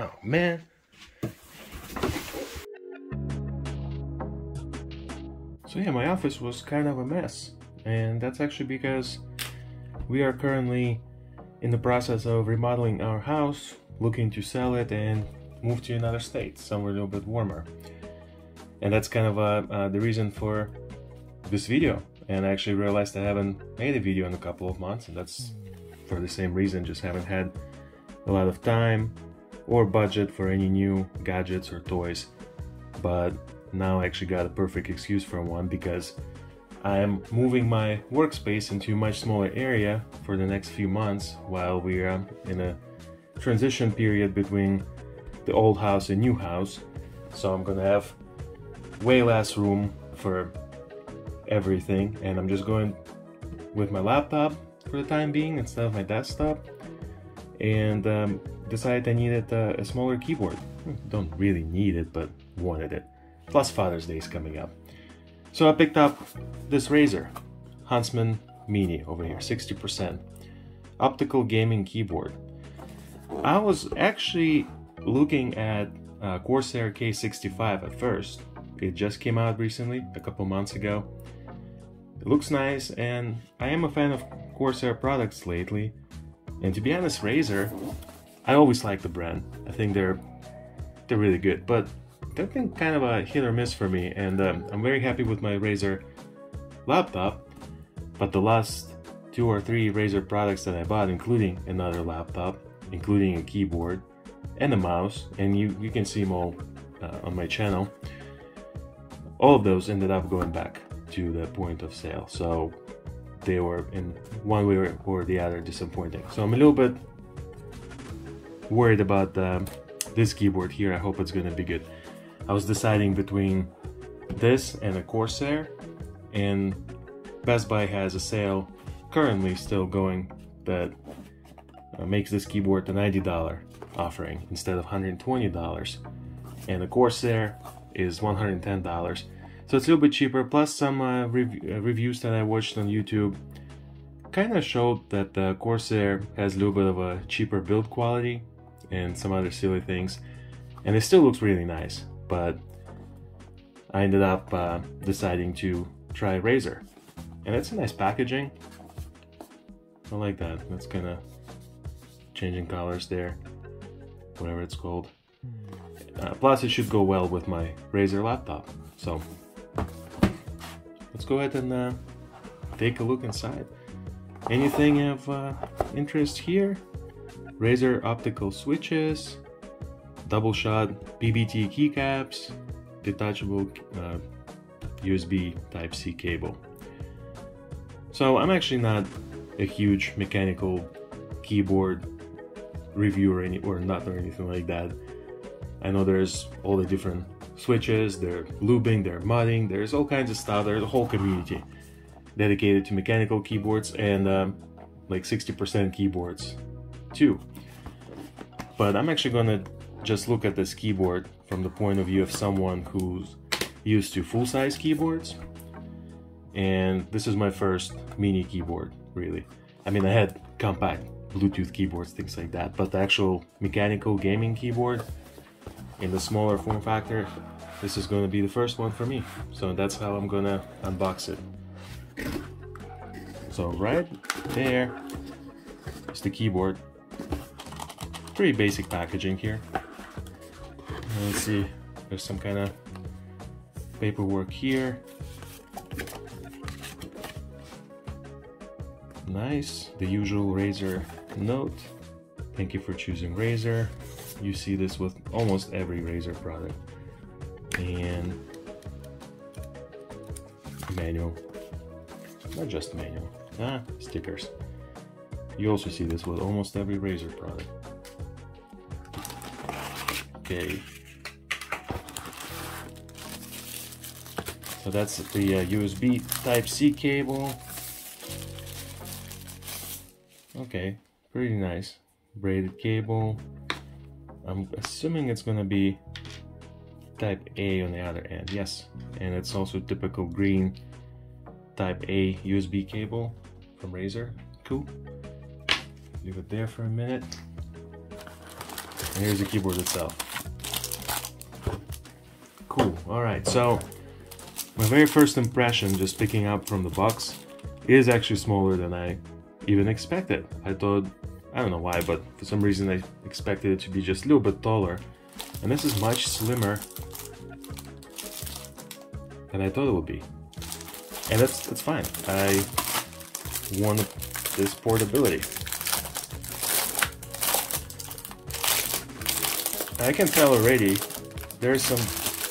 Oh man. So yeah, my office was kind of a mess. And that's actually because we are currently in the process of remodeling our house, looking to sell it and move to another state, somewhere a little bit warmer. And that's kind of uh, uh, the reason for this video. And I actually realized I haven't made a video in a couple of months, and that's for the same reason, just haven't had a lot of time or budget for any new gadgets or toys. But now I actually got a perfect excuse for one because I am moving my workspace into a much smaller area for the next few months while we are in a transition period between the old house and new house. So I'm gonna have way less room for everything and I'm just going with my laptop for the time being instead of my desktop and um, decided I needed a, a smaller keyboard. Don't really need it, but wanted it. Plus Father's Day is coming up. So I picked up this Razer Huntsman Mini over here, 60%. Optical gaming keyboard. I was actually looking at uh, Corsair K65 at first. It just came out recently, a couple months ago. It looks nice, and I am a fan of Corsair products lately. And to be honest, Razer, I always like the brand. I think they're they're really good, but they've been kind of a hit or miss for me. And um, I'm very happy with my Razer laptop. But the last two or three Razer products that I bought, including another laptop, including a keyboard and a mouse, and you you can see them all uh, on my channel. All of those ended up going back to the point of sale. So they were in one way or the other disappointing. So I'm a little bit worried about uh, this keyboard here. I hope it's gonna be good. I was deciding between this and a Corsair and Best Buy has a sale currently still going that uh, makes this keyboard a $90 offering instead of $120 and the Corsair is $110 so it's a little bit cheaper. Plus some uh, rev uh, reviews that I watched on YouTube kind of showed that the Corsair has a little bit of a cheaper build quality and some other silly things. And it still looks really nice but I ended up uh, deciding to try Razer. And it's a nice packaging. I like that. That's kind of changing colors there whatever it's called. Uh, plus it should go well with my Razer laptop so let's go ahead and uh, take a look inside. Anything of uh, interest here? Razer optical switches double shot PBT keycaps detachable uh, USB Type-C cable. So I'm actually not a huge mechanical keyboard reviewer or, or not or anything like that. I know there's all the different switches, they're lubing, they're modding, there's all kinds of stuff. There's a whole community dedicated to mechanical keyboards and um, like 60% keyboards too. But I'm actually gonna just look at this keyboard from the point of view of someone who's used to full-size keyboards. And this is my first mini keyboard, really. I mean, I had compact Bluetooth keyboards, things like that, but the actual mechanical gaming keyboard in the smaller form factor, this is going to be the first one for me. So that's how I'm to unbox it. So right there is the keyboard. Pretty basic packaging here. Let's see, there's some kind of paperwork here. Nice, the usual Razer note. Thank you for choosing Razer. You see this with almost every Razer product. And manual. Not just manual. Ah, stickers. You also see this with almost every Razer product. Okay. So that's the uh, USB Type-C cable. Okay, pretty nice. Braided cable. I'm assuming it's gonna be type A on the other end, yes. And it's also typical green type A USB cable from Razer, cool. Leave it there for a minute. And here's the keyboard itself. Cool, alright, so my very first impression, just picking up from the box, is actually smaller than I even expected. I thought, I don't know why, but for some reason I expected it to be just a little bit taller. And this is much slimmer than I thought it would be. And that's, that's fine. I want this portability. I can tell already there's some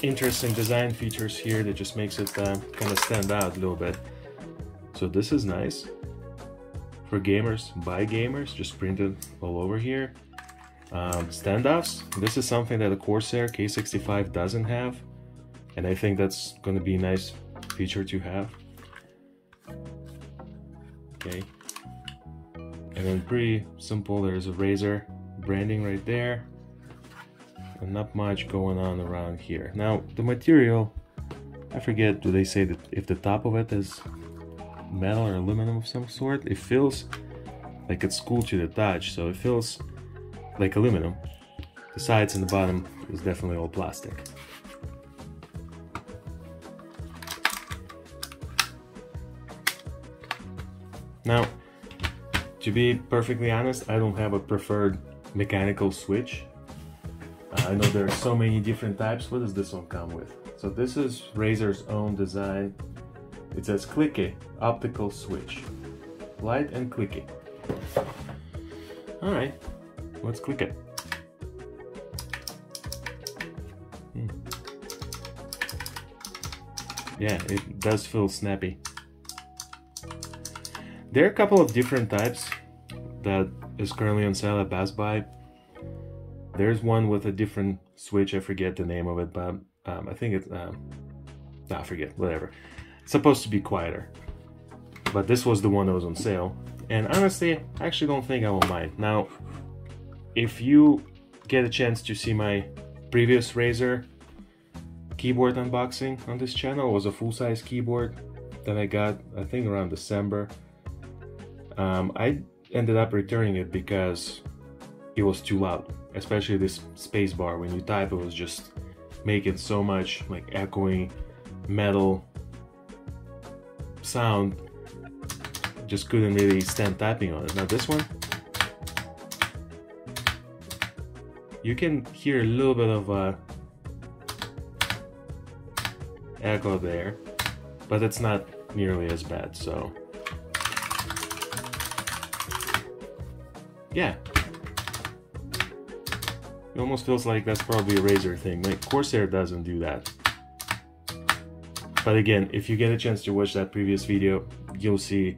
interesting design features here that just makes it uh, kind of stand out a little bit. So this is nice for gamers, by gamers, just printed all over here. Um, standoffs, this is something that the Corsair K65 doesn't have, and I think that's going to be a nice feature to have. Okay, and then pretty simple, there's a Razer branding right there, and not much going on around here. Now, the material, I forget, do they say that if the top of it is metal or aluminum of some sort? It feels like it's cool to the touch, so it feels like aluminum. The sides and the bottom is definitely all plastic. Now, to be perfectly honest, I don't have a preferred mechanical switch. Uh, I know there are so many different types. What does this one come with? So this is Razer's own design. It says clicky, optical switch. Light and clicky. Alright, let's click it. Hmm. Yeah, it does feel snappy. There are a couple of different types that is currently on sale at Best Buy. There's one with a different switch. I forget the name of it, but um, I think it's um, I forget. Whatever. Supposed to be quieter, but this was the one that was on sale. And honestly, I actually don't think I will mind. Now, if you get a chance to see my previous Razer keyboard unboxing on this channel, was a full-size keyboard that I got, I think around December. Um, I ended up returning it because it was too loud especially this space bar when you type it was just making so much like echoing metal sound just couldn't really stand tapping on it now this one you can hear a little bit of a echo there but it's not nearly as bad so yeah it almost feels like that's probably a Razer thing. Like Corsair doesn't do that. But again, if you get a chance to watch that previous video, you'll see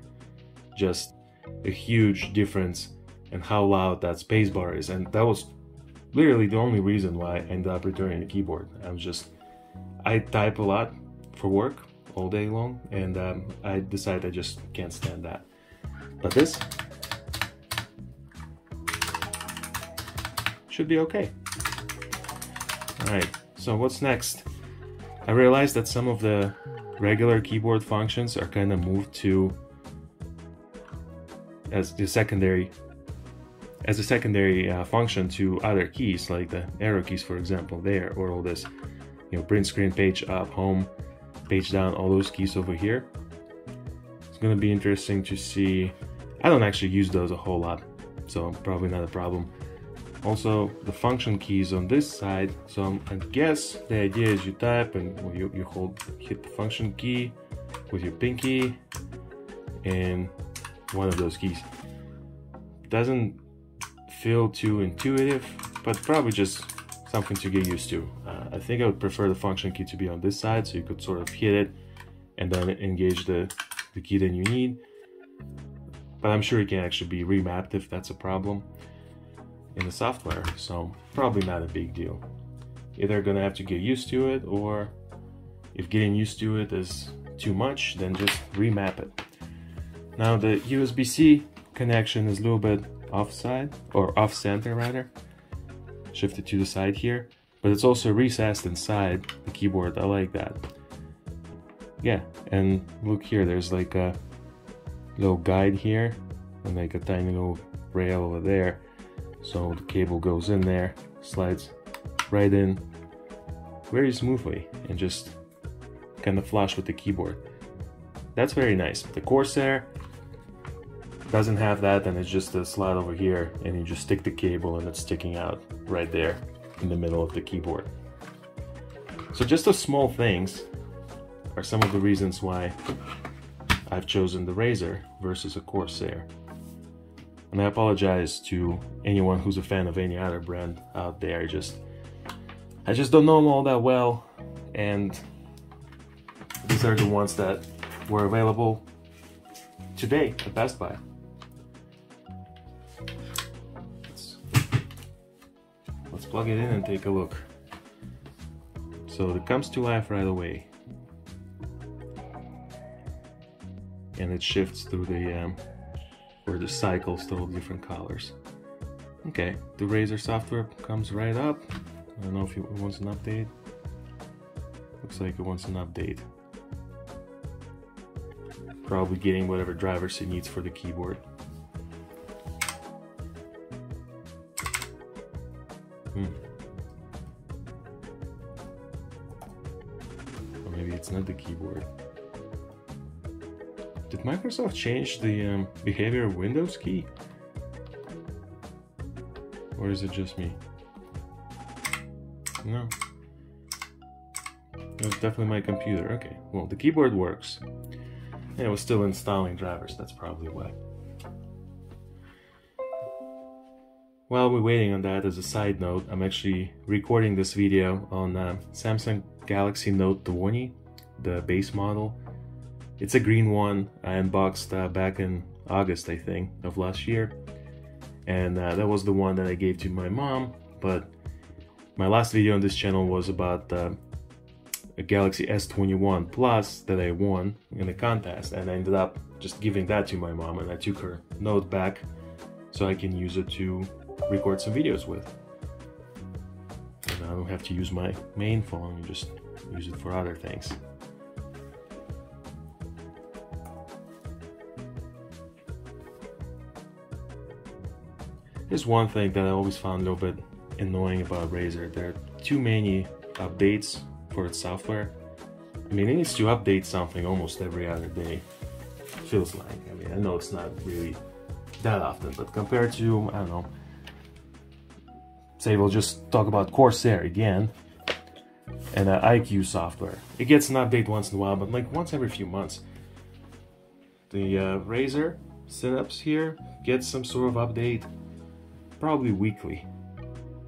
just a huge difference in how loud that spacebar is. And that was literally the only reason why I ended up returning the keyboard. I'm just, I type a lot for work all day long, and um, I decided I just can't stand that. But this should be okay. Alright, so what's next? I realized that some of the regular keyboard functions are kind of moved to as the secondary as a secondary uh, function to other keys like the arrow keys for example there or all this you know print screen page up home page down all those keys over here. It's gonna be interesting to see. I don't actually use those a whole lot so probably not a problem also the function keys on this side so I guess the idea is you type and you, you hold hit the function key with your pinky and one of those keys. Doesn't feel too intuitive but probably just something to get used to. Uh, I think I would prefer the function key to be on this side so you could sort of hit it and then engage the, the key that you need. But I'm sure it can actually be remapped if that's a problem in the software, so probably not a big deal. Either gonna have to get used to it, or if getting used to it is too much, then just remap it. Now the USB-C connection is a little bit offside, or off-center rather, shifted to the side here, but it's also recessed inside the keyboard, I like that. Yeah, and look here, there's like a little guide here, and like a tiny little rail over there so the cable goes in there slides right in very smoothly and just kind of flush with the keyboard. That's very nice. The Corsair doesn't have that and it's just a slide over here and you just stick the cable and it's sticking out right there in the middle of the keyboard. So just those small things are some of the reasons why I've chosen the Razer versus a Corsair. And I apologize to anyone who's a fan of any other brand out there. Just I just don't know them all that well, and these are the ones that were available today at Best Buy. Let's, let's plug it in and take a look. So it comes to life right away. And it shifts through the um, the cycles all different colors. Okay, the Razer software comes right up. I don't know if it wants an update. Looks like it wants an update. Probably getting whatever drivers it needs for the keyboard. Hmm. Or maybe it's not the keyboard. Did Microsoft change the um, behavior of Windows key? Or is it just me? No. It was definitely my computer. Okay, well, the keyboard works. And it was still installing drivers, that's probably why. While we're waiting on that, as a side note, I'm actually recording this video on uh, Samsung Galaxy Note 20, the base model. It's a green one I unboxed uh, back in August, I think, of last year. And uh, that was the one that I gave to my mom, but my last video on this channel was about uh, a Galaxy S21 Plus that I won in a contest and I ended up just giving that to my mom and I took her note back so I can use it to record some videos with. And I don't have to use my main phone, just use it for other things. There's one thing that I always found a little bit annoying about Razer. There are too many updates for its software. I mean, it needs to update something almost every other day. Feels like. I mean, I know it's not really that often, but compared to, I don't know, say we'll just talk about Corsair again, and uh, iCUE software. It gets an update once in a while, but like once every few months. The uh, Razer Synapse here gets some sort of update probably weekly.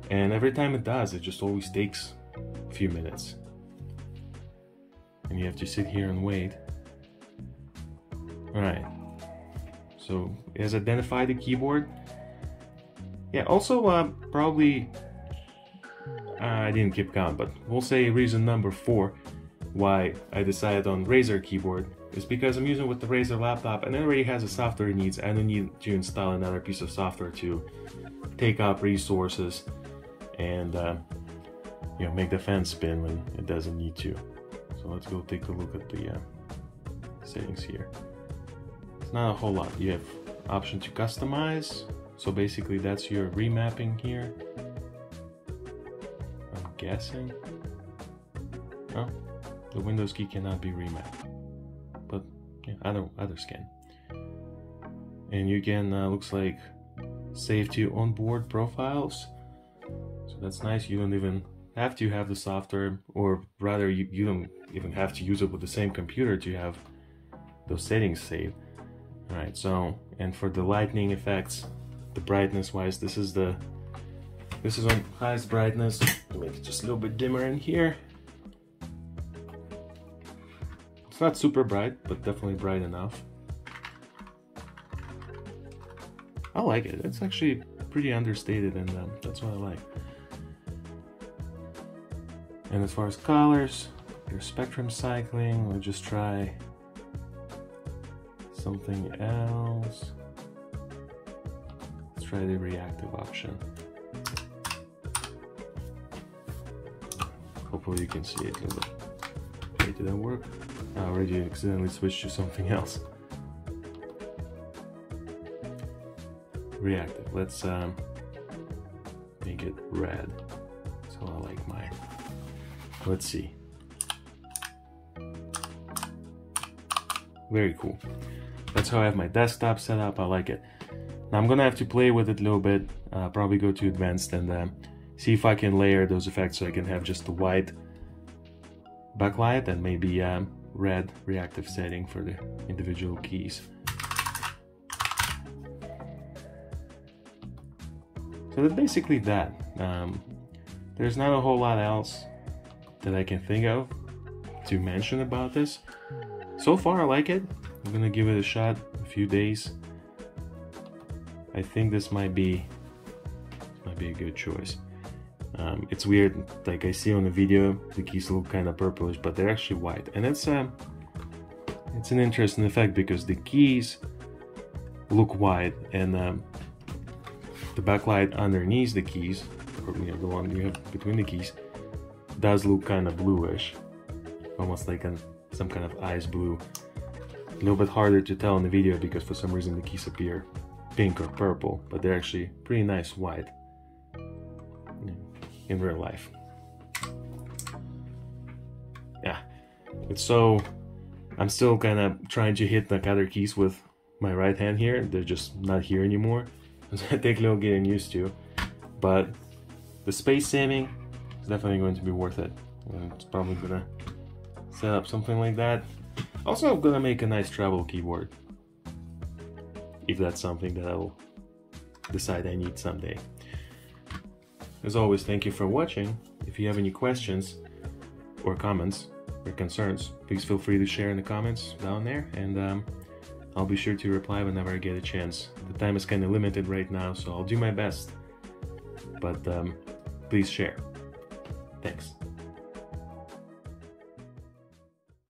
And every time it does, it just always takes a few minutes. And you have to sit here and wait. Alright. So it has identified the keyboard. Yeah, also uh, probably uh, I didn't keep count, but we'll say reason number four why I decided on Razer keyboard is because I'm using with the Razer laptop and it already has the software it needs. I don't need to install another piece of software to take up resources and uh, you know make the fan spin when it doesn't need to. So let's go take a look at the uh, settings here. It's not a whole lot. You have option to customize. So basically that's your remapping here. I'm guessing. Oh, the Windows key cannot be remapped, but yeah, other others can. And you can uh, looks like save to onboard profiles. So that's nice. You don't even have to have the software, or rather, you, you don't even have to use it with the same computer to have those settings saved. All right. So and for the lightning effects, the brightness wise, this is the this is on highest brightness. Make it just a little bit dimmer in here. Not super bright, but definitely bright enough. I like it. It's actually pretty understated and um, that's what I like. And as far as colors, your spectrum cycling, we'll just try something else. Let's try the reactive option. Hopefully you can see it. It didn't work? I already accidentally switched to something else. Reactive. Let's um, make it red. So I like mine. Let's see. Very cool. That's how I have my desktop set up. I like it. Now I'm gonna have to play with it a little bit. Uh, probably go to advanced and uh, see if I can layer those effects so I can have just the white backlight and maybe um, red reactive setting for the individual keys. So that's basically that. Um, there's not a whole lot else that I can think of to mention about this. So far I like it. I'm gonna give it a shot a few days. I think this might be might be a good choice. Um, it's weird, like I see on the video, the keys look kind of purplish, but they're actually white. And it's, um, it's an interesting effect because the keys look white and um, the backlight underneath the keys, or you know, the one you have between the keys, does look kind of bluish, almost like an, some kind of ice blue. A little bit harder to tell in the video because for some reason the keys appear pink or purple, but they're actually pretty nice white in real life. Yeah, it's so I'm still kind of trying to hit the other keys with my right hand here. They're just not here anymore. I take a little getting used to, but the space saving is definitely going to be worth it. It's probably gonna set up something like that. Also, I'm gonna make a nice travel keyboard if that's something that I'll decide I need someday. As always, thank you for watching. If you have any questions or comments or concerns, please feel free to share in the comments down there and um, I'll be sure to reply whenever I get a chance. The time is kind of limited right now, so I'll do my best. But um, please share. Thanks.